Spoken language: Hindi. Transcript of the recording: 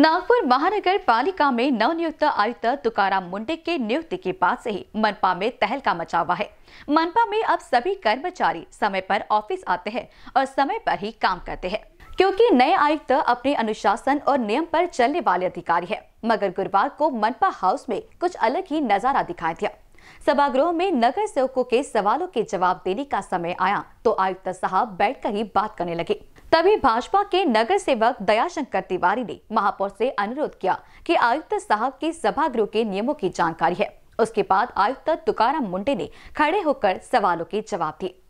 नागपुर महानगर पालिका में नवनियुक्त आयुक्त तुकाराम मुंडे के नियुक्ति के बाद से ही मनपा में तहलका मचा हुआ है। मनपा में अब सभी कर्मचारी समय पर ऑफ़िस आते हैं और समय पर ही काम करते हैं। क्योंकि नए आयुक्त अपने अनुशासन और नियम पर चलने वाले अधिकारी है, मगर गुरुवार को मनपा हाउस में कुछ अलग ही नज़ारा दिखाई दिया। सभागृह में नगर सेवकों के सवालों के जवाब देने का समय आया तो आयुक्त साहब बैठकर ही बात करने लगे। तभी भाजपा के नगर सेवक दयाशंकर तिवारी ने महापौर से अनुरोध किया कि आयुक्त साहब के सभागृह के नियमों की जानकारी है। उसके बाद आयुक्त तुकाराम मुंडे ने खड़े होकर सवालों के जवाब दिए।